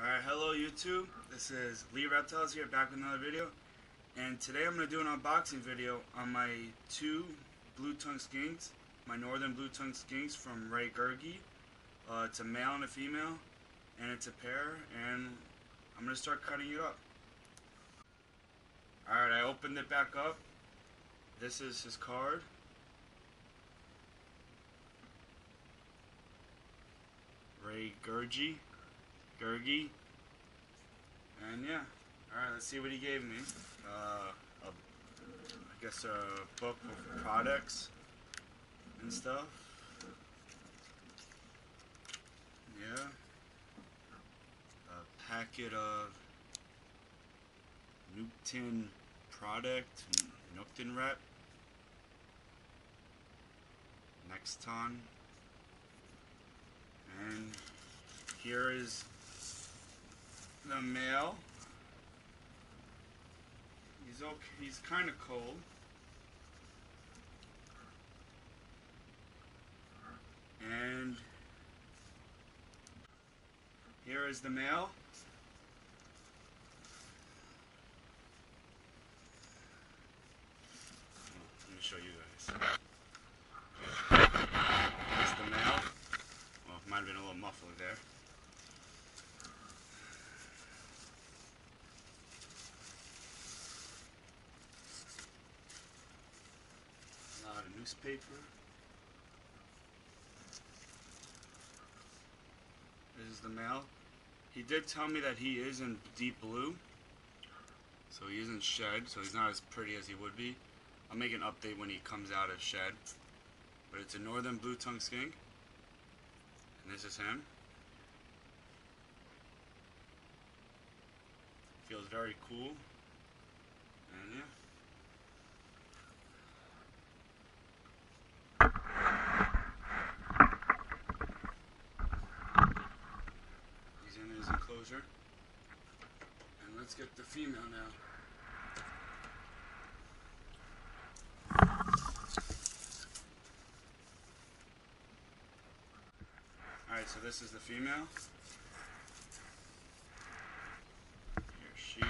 Alright, hello YouTube. This is Lee Reptiles here, back with another video. And today I'm going to do an unboxing video on my two blue tongue skinks, my northern blue tongue skinks from Ray Gerge. Uh, it's a male and a female, and it's a pair, and I'm going to start cutting it up. Alright, I opened it back up. This is his card. Ray Gerge. Gerge. And yeah, alright, let's see what he gave me. Uh, a, I guess a book of products and stuff. Yeah. A packet of Nekton product, Nekton rep. Nexton. And here is the male. He's okay. He's kind of cold. And here is the male. Let me show you guys. Here's the male. Well, might have been a little muffled there. A lot of newspaper. This is the male. He did tell me that he is in deep blue. So he isn't shed, so he's not as pretty as he would be. I'll make an update when he comes out of shed. But it's a northern blue tongue skink. And this is him. Feels very cool. And yeah. In his enclosure. And let's get the female now. Alright, so this is the female. Here she is.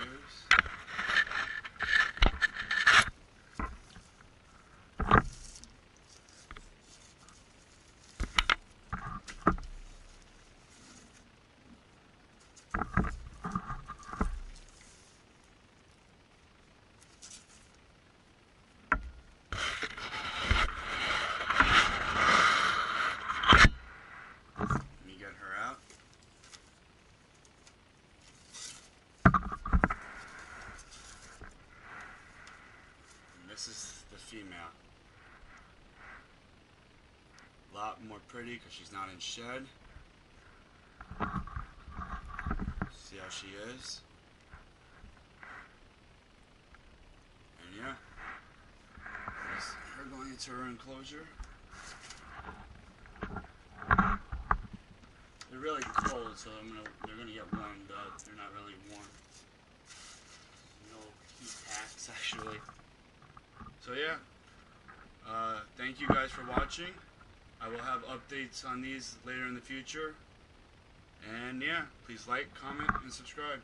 Let me get her out. And this is the female. A lot more pretty because she's not in shed. See how she is? And yeah. There's her going into her enclosure. They're really cold, so gonna they're gonna get warmed up. They're not really warm. No heat packs actually. So yeah. Uh, thank you guys for watching. I will have updates on these later in the future. And yeah, please like, comment, and subscribe.